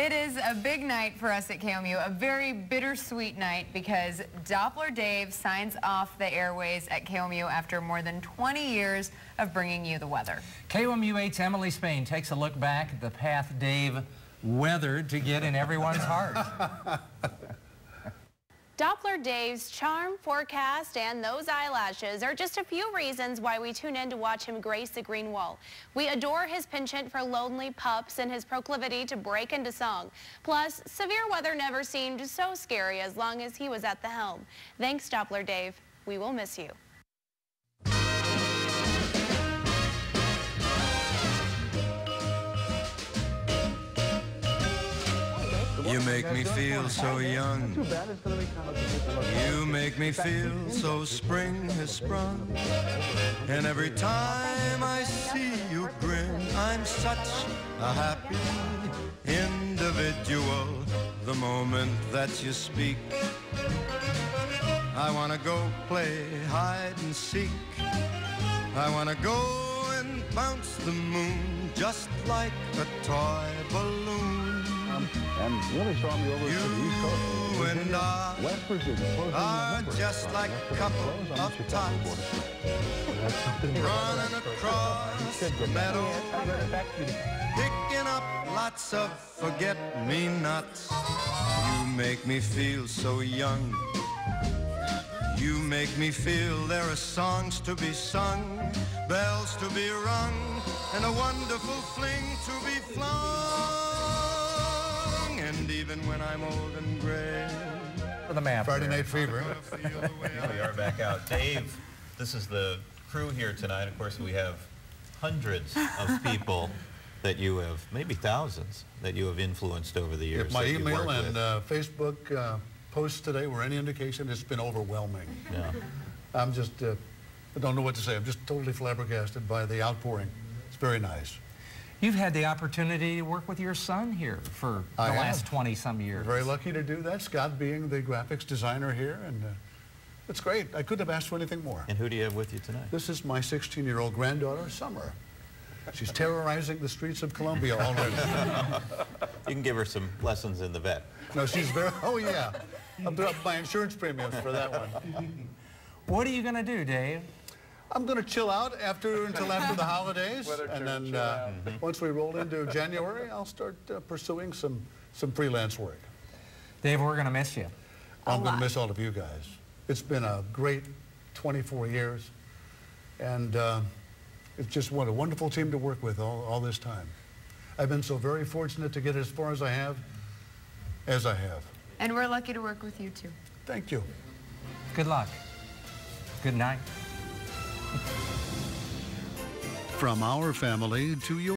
It is a big night for us at KOMU, a very bittersweet night because Doppler Dave signs off the airways at KOMU after more than 20 years of bringing you the weather. KOMU 8's Emily Spain takes a look back at the path Dave weathered to get in everyone's heart. Doppler Dave's charm, forecast, and those eyelashes are just a few reasons why we tune in to watch him grace the green wall. We adore his penchant for lonely pups and his proclivity to break into song. Plus, severe weather never seemed so scary as long as he was at the helm. Thanks, Doppler Dave. We will miss you. Make me feel so young. You make me feel so spring has sprung. And every time I see you grin, I'm such a happy individual. The moment that you speak, I wanna go play hide and seek. I wanna go and bounce the moon just like a toy balloon and really saw me over you to the East Coast. Virginia, and I West Virginia, are just like a couple of tots running across the meadow, picking up lots of forget-me-nots. You make me feel so young. You make me feel there are songs to be sung, bells to be rung, and a wonderful fling to be flung and even when I'm old and gray. For the map. Friday Night Fever. we are back out. Dave, this is the crew here tonight. Of course, we have hundreds of people that you have, maybe thousands, that you have influenced over the years. If my email and uh, Facebook uh, posts today were any indication, it's been overwhelming. Yeah. I'm just, uh, I don't know what to say. I'm just totally flabbergasted by the outpouring. It's very nice. You've had the opportunity to work with your son here for the I last 20-some years. Very lucky to do that. Scott being the graphics designer here, and uh, it's great. I couldn't have asked for anything more. And who do you have with you tonight? This is my 16-year-old granddaughter, Summer. She's terrorizing the streets of Columbia already. you can give her some lessons in the vet. No, she's very, oh yeah. I'll put up my insurance premiums for that one. What are you going to do, Dave? I'm going to chill out after until after the holidays, and then uh, once we roll into January, I'll start uh, pursuing some some freelance work. Dave, we're going to miss you. I'm going to miss all of you guys. It's been a great 24 years, and uh, it's just what a wonderful team to work with all, all this time. I've been so very fortunate to get as far as I have, as I have. And we're lucky to work with you too. Thank you. Good luck. Good night. From our family to your